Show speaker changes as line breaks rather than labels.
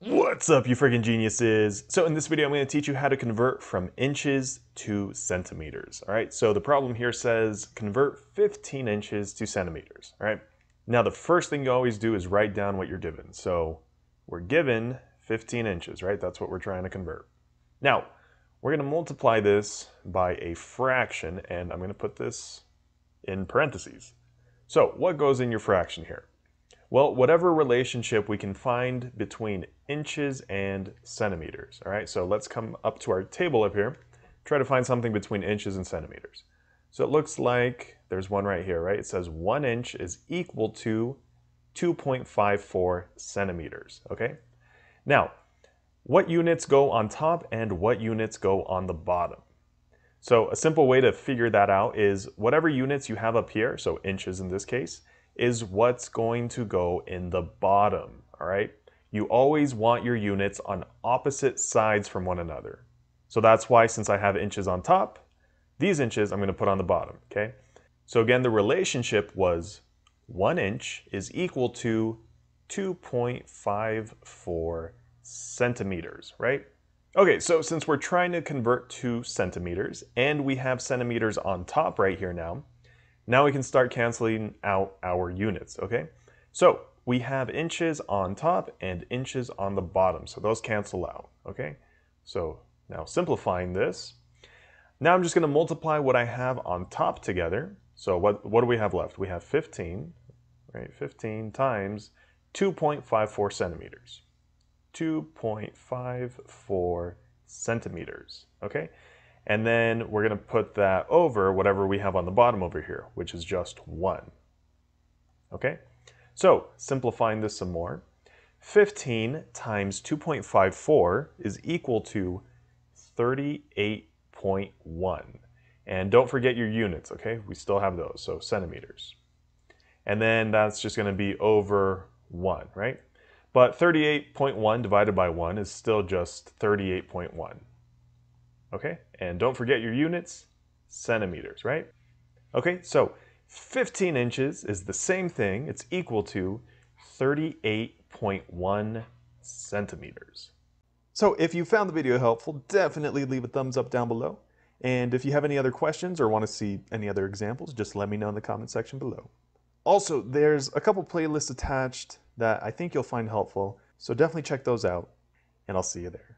What's up, you freaking geniuses? So in this video, I'm going to teach you how to convert from inches to centimeters. All right, so the problem here says convert 15 inches to centimeters. All right, now the first thing you always do is write down what you're given. So we're given 15 inches, right? That's what we're trying to convert. Now, we're going to multiply this by a fraction, and I'm going to put this in parentheses. So what goes in your fraction here? Well, whatever relationship we can find between inches and centimeters. All right, so let's come up to our table up here, try to find something between inches and centimeters. So it looks like there's one right here, right? It says one inch is equal to 2.54 centimeters, okay? Now, what units go on top and what units go on the bottom? So a simple way to figure that out is whatever units you have up here, so inches in this case, is what's going to go in the bottom, all right? You always want your units on opposite sides from one another. So that's why since I have inches on top, these inches I'm going to put on the bottom, okay? So again, the relationship was 1 inch is equal to 2.54 centimeters, right? Okay, so since we're trying to convert to centimeters, and we have centimeters on top right here now, now we can start canceling out our units, okay? So we have inches on top and inches on the bottom, so those cancel out, okay? So now simplifying this, now I'm just gonna multiply what I have on top together. So what, what do we have left? We have 15, right? 15 times 2.54 centimeters. 2.54 centimeters, okay? And then we're going to put that over whatever we have on the bottom over here, which is just 1. Okay? So, simplifying this some more, 15 times 2.54 is equal to 38.1. And don't forget your units, okay? We still have those, so centimeters. And then that's just going to be over 1, right? But 38.1 divided by 1 is still just 38.1. Okay, and don't forget your units, centimeters, right? Okay, so 15 inches is the same thing. It's equal to 38.1 centimeters. So if you found the video helpful, definitely leave a thumbs up down below. And if you have any other questions or want to see any other examples, just let me know in the comment section below. Also, there's a couple playlists attached that I think you'll find helpful, so definitely check those out, and I'll see you there.